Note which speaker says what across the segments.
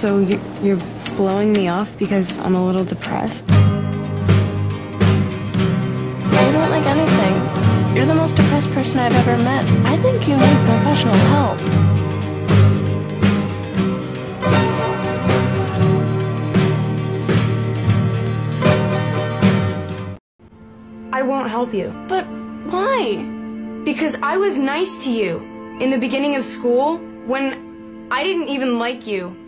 Speaker 1: So you- you're blowing me off because I'm a little depressed?
Speaker 2: You don't like anything. You're the most depressed person I've ever met. I think you need professional help.
Speaker 1: I won't help you.
Speaker 2: But why?
Speaker 1: Because I was nice to you in the beginning of school when I didn't even like you.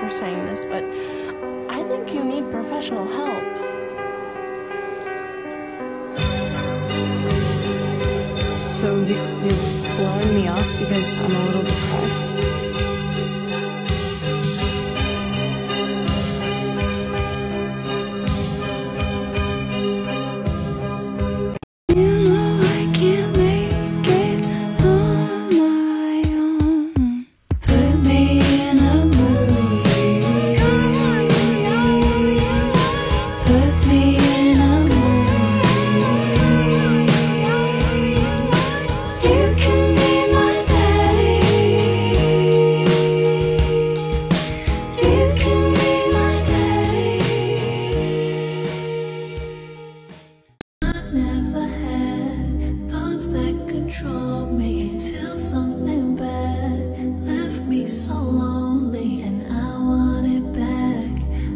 Speaker 2: for saying this, but I think you need professional help.
Speaker 1: So you- you're blowing me off because I'm a little depressed?
Speaker 3: Never had thoughts that control me until something bad left me so lonely, and I want it back.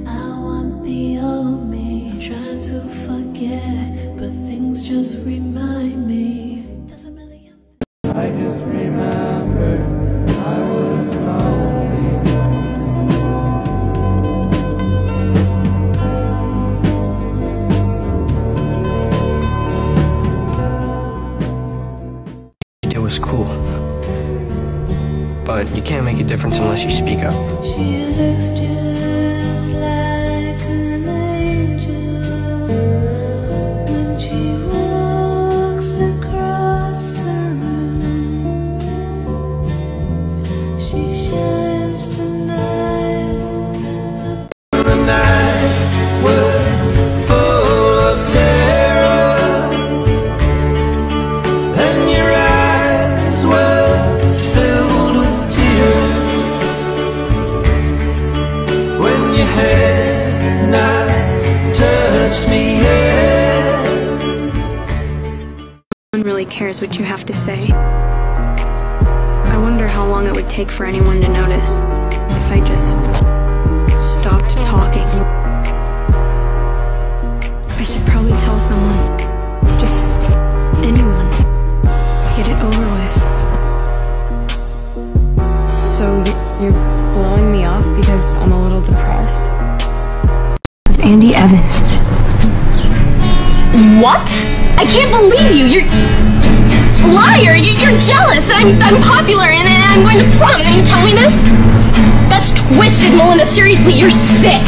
Speaker 3: I want the old me. Try to forget, but things just remind me. There's a million.
Speaker 4: I just
Speaker 5: But you can't make a difference unless you speak up.
Speaker 1: No one really cares what you have to say. I wonder how long it would take for anyone to notice if I just stopped talking. I should probably tell someone. Andy Evans.
Speaker 6: What? I can't believe you. You're liar. You- You're jealous. I'm I'm popular and, and I'm going to prom, and then you tell me this? That's twisted, Melinda. Seriously, you're sick.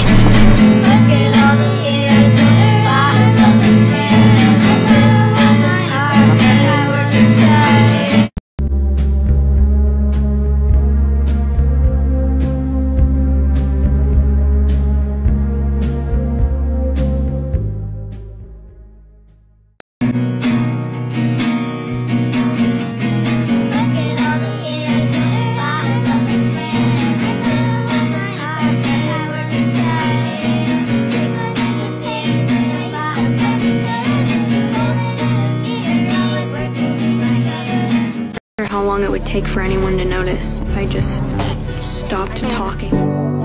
Speaker 1: Long it would take for anyone to notice if I just stopped talking.